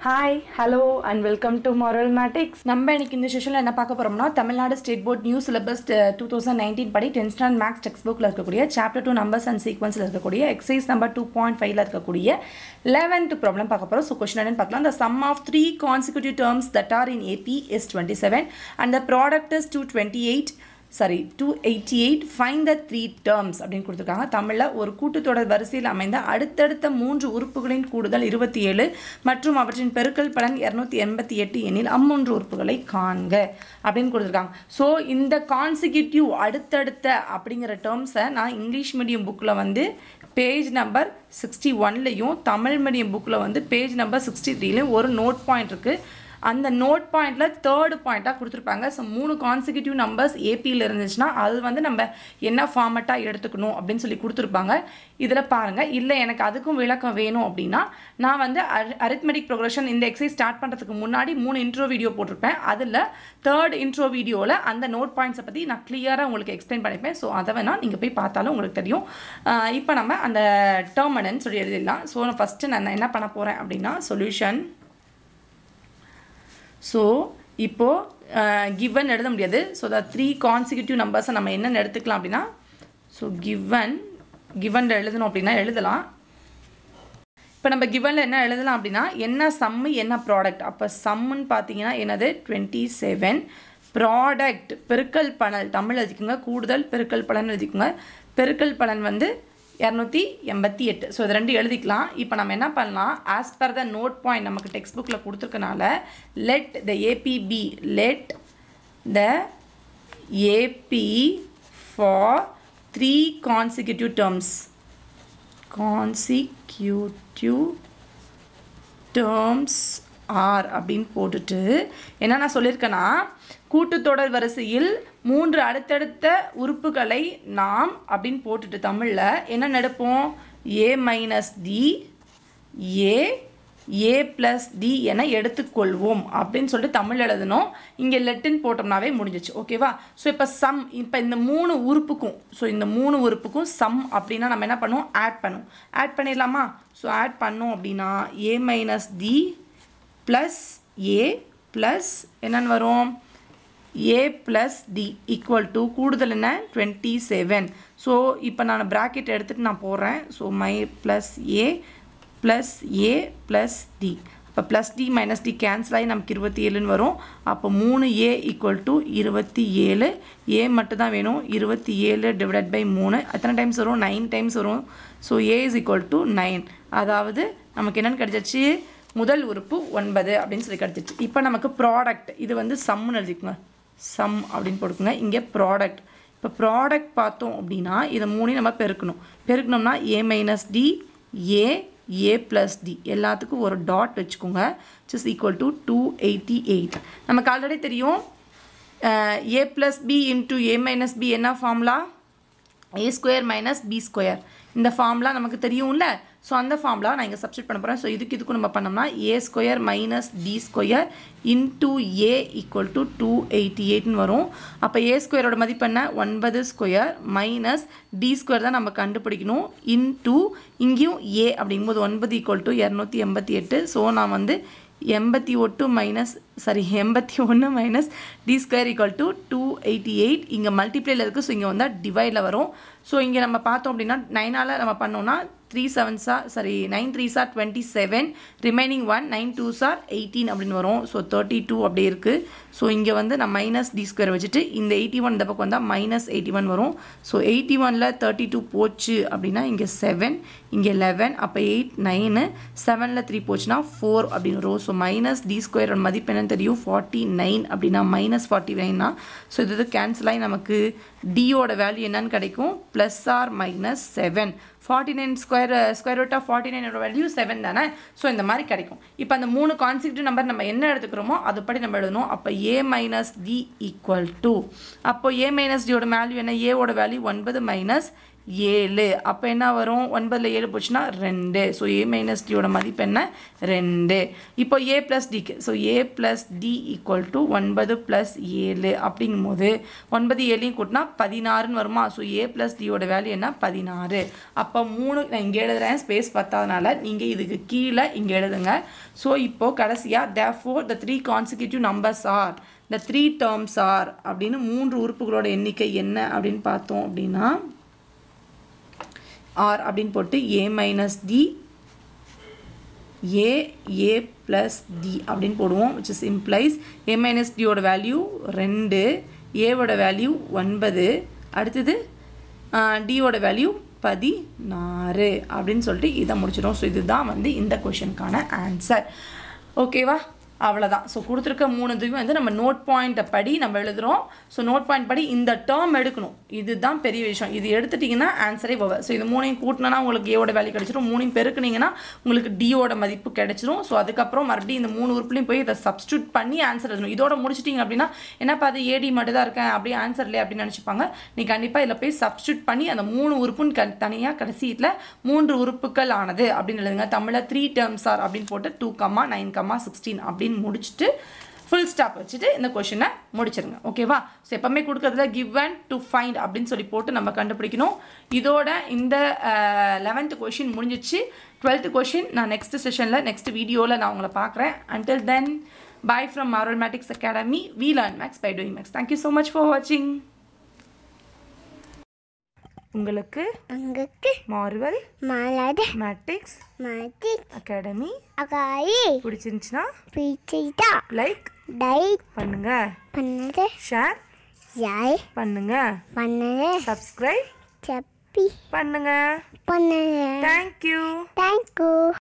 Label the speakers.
Speaker 1: Hi hello and welcome to moral matics நம்ம இன்னைக்கு இந்த செஷனில் என்ன பார்க்க போகிறோம்னா Tamil Nadu state board new syllabus two thousand nineteen படி டென்த் ஸ்டாண்ட் மேக்ஸ் டெக்ஸ்ட் புக்கில் இருக்கக்கூடிய சாப்டர் டூ நம்பர்ஸ் அண்ட் சீக்வன்ஸில் இருக்கக்கூடிய எக்ஸைஸ் நம்பர் டூ பாயிண்ட் ஃபைவ்ல இருக்கக்கூடிய லெவன்த் ப்ராப்ளம் பார்க்க போகிறோம் ஸோ கொஸ்டின் என்னன்னு பார்க்கலாம். The sum of three consecutive terms that are in AP are in AP is 27 and the product is 228 sorry two eighty eight find the three terms அப்படின்னு கொடுத்துருக்காங்க. தமிழில் ஒரு கூட்டுத்தொடர் வரிசையில் அமைந்த அடுத்தடுத்த மூன்று உறுப்புகளின் கூடுதல் இருபத்தி ஏழு மற்றும் அவற்றின் பெருக்கல் பலன் இரநூத்தி எண்பத்தி எட்டு எண்ணில் அம்மூன்று உறுப்புகளை காண்க அப்படின்னு கொடுத்துருக்காங்க. ஸோ இந்த கான்சிக்யூட்டிவ் அடுத்தடுத்த அப்படிங்கிற டேர்ம்ஸை நான் இங்கிலீஷ் மீடியம் புக்கில் வந்து பேஜ் நம்பர் சிக்ஸ்டி ஒன்லேயும் தமிழ் மீடியம் புக்கில் வந்து பேஜ் நம்பர் சிக்ஸ்டி த்ரீலேயும் ஒரு நோட் பாயிண்ட் இருக்குது அந்த நோட் பாயிண்டில் தேர்டு பாயிண்ட்டாக கொடுத்துருப்பாங்க. ஸோ மூணு கான்சிக்யூட்டிவ் நம்பர்ஸ் ஏபியில் இருந்துச்சுன்னா அது வந்து நம்ம என்ன ஃபார்மெட்டாக எடுத்துக்கணும் அப்படின்னு சொல்லி கொடுத்துருப்பாங்க. இதில் பாருங்கள் இல்லை எனக்கு அதுக்கும் விளக்கம் வேணும் அப்படின்னா நான் வந்து அரித்மெட்டிக் ப்ரொக்ரஷன் இந்த எக்ஸசைஸ் ஸ்டார்ட் பண்ணுறதுக்கு முன்னாடி மூணு இன்ட்ரோ வீடியோ போட்டிருப்பேன். அதில் தேர்ட் இன்ட்ரோ வீடியோவில் அந்த நோட் பாயிண்ட்ஸை பற்றி நான் கிளியராக உங்களுக்கு எக்ஸ்பிளைன் பண்ணிப்பேன். ஸோ அதை வேணால் நீங்கள் போய் பார்த்தாலும் உங்களுக்கு தெரியும். இப்போ நம்ம அந்த டேர்ம் சொல்லி எழுதிடலாம். ஸோ நான் ஃபஸ்ட்டு நான் என்ன பண்ண போகிறேன் அப்படின்னா சொல்யூஷன் ஸோ இப்போது கிவன் எழுத முடியாது. ஸோ த த்ரீ கான்சிக்யூட்டிவ் நம்பர்ஸை நம்ம என்னென்னு எடுத்துக்கலாம் அப்படின்னா ஸோ கிவன் கிவனில் எழுதணும் அப்படின்னா எழுதலாம். இப்போ நம்ம கிவனில் என்ன எழுதலாம் அப்படின்னா என்ன சம்மு என்ன ப்ராடக்ட் அப்போ சம்முன்னு பார்த்தீங்கன்னா என்னது? டுவெண்ட்டி செவன் ப்ராடக்ட் பெருக்கல் பலன் தமிழ் எழுதிக்கோங்க. கூடுதல் பெருக்கல் பலன் எழுதிக்கோங்க. பெருக்கல் பலன் வந்து இரநூத்தி எண்பத்தி எட்டு. ஸோ இது ரெண்டு எழுதிக்கலாம். இப்போ நம்ம என்ன பண்ணலாம்? As per the note point நமக்கு டெக்ஸ்ட் புக்கில் கொடுத்துருக்கனால let the APP let the AP for three consecutive terms consecutive terms are அப்படின்னு போட்டுட்டு என்ன நான் சொல்லியிருக்கேன்னா கூட்டுத்தொடர் வரிசையில் மூன்று அடுத்தடுத்த உறுப்புகளை நாம் அப்படின்னு போட்டுட்டு தமிழில் என்ன எடுப்போம் A minus D A A plus D என எடுத்துக்கொள்வோம் அப்படின்னு சொல்லிட்டு தமிழ் எழுதணும். இங்கே லெட்டுன்னு போட்டோம்னாவே முடிஞ்சிச்சு. ஓகேவா ஸோ இப்போ சம் இப்போ இந்த மூணு உறுப்புக்கும் ஸோ இந்த மூணு உறுப்புக்கும் சம் அப்படின்னா நம்ம என்ன பண்ணுவோம்? ஆட் பண்ணுவோம். ஆட் பண்ணிடலாமா? ஸோ ஆட் பண்ணோம் அப்படின்னா A minus D plus A plus என்னென்னு வரும்? A plus D equal to கூடுதல் என்ன? டுவெண்ட்டி செவன் ஸோ இப்போ நான் ப்ராக்கெட் எடுத்துகிட்டு நான் போடுறேன் so my plus a plus a plus d அப்போ plus d minus d cancel ஆகி நமக்கு இருபத்தி ஏழுன்னு வரும். அப்போ மூணு ஏ ஈக்குவல் டு இருபத்தி ஏழு ஏ மட்டும் தான் வேணும். இருபத்தி ஏழு டிவைட் பை மூணு. எத்தனை டைம்ஸ் வரும். நைன் டைம்ஸ் வரும். So a is equal to nine அதாவது நமக்கு என்னென்னு கிடச்சிச்சு? முதல் உறுப்பு ஒன்பது அப்படின்னு சொல்லி கிடச்சிச்சு. இப்போ நமக்கு ப்ராடக்ட் இது வந்து சம்முன்னு எழுதிக்கோங்க. சம் அப்படின்னு போட்டுக்கோங்க. இங்கே ப்ராடக்ட் இப்போ ப்ராடக்ட் பார்த்தோம் அப்படின்னா இதை மூணையும் நம்ம பெருக்கணும். பெருக்கணும்னா a minus d a a plus d எல்லாத்துக்கும் ஒரு டாட் வச்சுக்கோங்க. Is equal to two eighty eight நமக்கு ஆல்ரெடி தெரியும். A plus b into a minus b என்ன formula a square minus b square இந்த ஃபார்ம்லாம் நமக்கு தெரியும்ல? ஸோ அந்த ஃபார்ம்லாம் நான் இங்கே சப்ஸ்டிட் பண்ண போகிறேன் ஸோ இதுக்கு இதுக்கும் நம்ம பண்ணோம்னா a square minus d square into a equal to two eighty எயிட்னு வரும். அப்போ ஏ ஸ்கொயரோட மதிப்பு என்ன? ஒன்பது ஸ்கொயர் மைனஸ் டி ஸ்கொயர் தான் நம்ம கண்டுபிடிக்கணும். இன்டூ இங்கேயும் ஏ அப்படிங்கும்போது ஒன்பது ஈக்குவல் டு இரநூத்தி எண்பத்தி எட்டு. ஸோ நான் வந்து எண்பத்தி ஒட்டு மைனஸ் சாரி எண்பத்தி ஒன்று minus d square equal to two eighty eight இங்கே மல்டிப்ளேயில் இருக்குது ஸோ இங்கே வந்தால் டிவைடில் வரும். ஸோ இங்கே நம்ம பார்த்தோம் அப்படின்னா நைனால் நம்ம பண்ணோம்னா த்ரீ செவன்ஸா sorry nine three sir twenty seven remaining one nine two sir eighteen அப்படின்னு வரும். ஸோ தேர்ட்டி டூ அப்படி இருக்குது ஸோ இங்கே வந்து நான் மைனஸ் டி ஸ்கொயர் வச்சுட்டு இந்த எயிட்டி ஒன் இந்த பக்கம் வந்தால் மைனஸ் எயிட்டி ஒன் வரும். ஸோ எயிட்டி ஒனில் தேர்ட்டி டூ போச்சு அப்படின்னா இங்கே செவன் இங்கே லெவன் அப்போ எயிட் நைனு செவனில் த்ரீ போச்சுன்னா ஃபோர் அப்படின்னு வரும். ஸோ மைனஸ் டி ஸ்கொயரோட மதிப்பு என்னன்னு தெரியும் ஃபார்ட்டி நைன் அப்படின்னா மைனஸ் ஃபார்ட்டி நைன்னா ஸோ இது இது கேன்சல் ஆகி நமக்கு டியோட வேல்யூ என்னன்னு கிடைக்கும் plus or minus seven forty nine square square root of forty நைனோட value seven தானே? ஸோ இந்த மாதிரி கிடைக்கும். இப்போ அந்த மூணு கான்சிக்யூட்டிவ் நம்பர் நம்ம என்ன எடுத்துக்கிறோமோ அதுபடி நம்ம எழுதணும். அப்போ a minus d equal to அப்போ ஏ மைனஸ் டியோட வேல்யூ என்ன? ஏவோட வேல்யூ ஒன்பது மைனஸ் ஏழு. அப்போ என்ன வரும்? ஒன்பதில் ஏழு போச்சுன்னா ரெண்டு. ஸோ ஏ மைனஸ் டியோட மதிப்பு என்ன? ரெண்டு. இப்போ ஏ ப்ளஸ் டிக்கு so a plus d equal to ஒன்பது ப்ளஸ் ஏழு அப்படிங்கும்போது ஒன்பது ஏழையும் கூட்டினா பதினாறுன்னு வருமா? ஸோ ஏ ப்ளஸ் டியோட வேல்யூ என்ன? பதினாறு. அப்போ மூணு நான் இங்கே எழுதுகிறேன் ஸ்பேஸ் பத்தாதனால நீங்கள் இதுக்கு கீழே இங்கே எழுதுங்க. ஸோ இப்போது கடைசியாக therefore the three consecutive numbers are the three terms are அப்படின்னு மூன்று உறுப்புகளோட எண்ணிக்கை என்ன அப்படின்னு பார்த்தோம் அப்படின்னா ஆர் அப்படின்னு போட்டு a minus d a a plus d அப்படின்னு போடுவோம் which is implies a minus டியோட value ரெண்டு ஏவோட வேல்யூ ஒன்பது அடுத்தது டியோட வேல்யூ பதினாறு அப்படின்னு சொல்லிட்டு இதை முடிச்சிடும் ஸோ இதுதான் வந்து இந்த கொஷனுக்கான ஆன்சர் ஓகேவா அவ்வளோதான் ஸோ கொடுத்துருக்க மூணு இதுவும் வந்து நம்ம நோட் பாயிண்ட்டை படி நம்ம எழுதுகிறோம் ஸோ நோட் பாயிண்ட் படி இந்த டேர்ம் எடுக்கணும். இதுதான் பெரிய விஷயம். இது எடுத்துட்டிங்கன்னா ஆன்சரே ஓவர் ஸோ இது மூணையும் கூட்டினா உங்களுக்கு ஏவோட வேல்யூ கிடச்சிரும். மூணையும் பெருக்குனீங்கன்னா உங்களுக்கு டியோட மதிப்பு கிடச்சிரும். ஸோ அதுக்கப்புறம் மறுபடியும் இந்த மூணு உறுப்புலையும் போய் இதை சப்ஸ்டியூட் பண்ணி ஆன்சர் எழுதணும். இதோட முடிச்சிட்டிங்க அப்படின்னா என்னப்பா அது ஏடி மட்டும் தான் இருக்கேன் அப்படியே ஆன்சர் இல்லையே அப்படின்னு நினச்சிப்பாங்க. நீ கண்டிப்பாக இதில் போய் சப்ஸ்டியூட் பண்ணி அந்த மூணு உறுப்புன்னு க தனியாக கடைசியில் மூன்று உறுப்புகள் ஆனது அப்படின்னு எழுதுங்க. தமிழில் த்ரீ டேர்ம்ஸ் ஆர் அப்படின்னு போட்டு two comma nine comma sixteen அப்படின்னு முடிச்சுட்டு ஃபுல் ஸ்டாப் வச்சுட்டு இந்த கொஷினை முடிச்சிருங்க. ஓகேவா ஸோ எப்பவுமே கொடுக்குறதுல கிவ் அண்ட் டு ஃபைண்ட் அப்படின்னு சொல்லி போட்டு நம்ம கண்டுபிடிக்கணும். இதோட இந்த லெவன்த்து கொஷின் முடிஞ்சிச்சு. டுவெல்த்து கொஷின் நான் நெக்ஸ்ட் செஷனில் நெக்ஸ்ட் வீடியோவில் நான் உங்களை பார்க்குறேன். Until then bye from Moral Mathematics academy we learn maths by doing maths thank you so much for வாட்சிங் உங்களுக்கு
Speaker 2: உங்களுக்கு
Speaker 1: மார்வல்
Speaker 2: மலர்
Speaker 1: மேட்டிக்ஸ்
Speaker 2: மாட்டி
Speaker 1: அகாடமி
Speaker 2: அகாயி
Speaker 1: பிடிச்சிருந்துச்சுன்னா
Speaker 2: பிடிச்சா
Speaker 1: லைக்
Speaker 2: லைக்
Speaker 1: பண்ணுங்க.
Speaker 2: பண்ணது
Speaker 1: ஷேர்
Speaker 2: யாய்
Speaker 1: பண்ணுங்க.
Speaker 2: பண்ணது
Speaker 1: சப்ஸ்கிரைப்
Speaker 2: சப்பி
Speaker 1: பண்ணுங்க.
Speaker 2: பண்ணது
Speaker 1: தேங்க்யூ
Speaker 2: தேங்க்யூ